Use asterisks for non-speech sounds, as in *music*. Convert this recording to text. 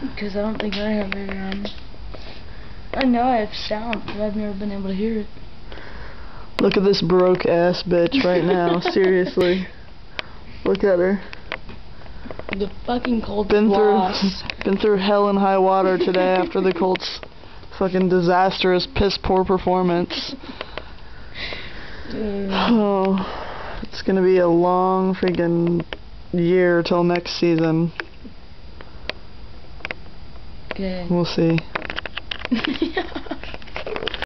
Because I don't think I have it. Um, I know I have sound, but I've never been able to hear it. Look at this broke ass bitch right now. *laughs* Seriously. Look at her. The fucking Colts Been through *laughs* been through hell and high water today after the Colts fucking disastrous piss poor performance. Dude. *sighs* Oh, it's gonna be a long freaking year till next season. Okay. We'll see. *laughs*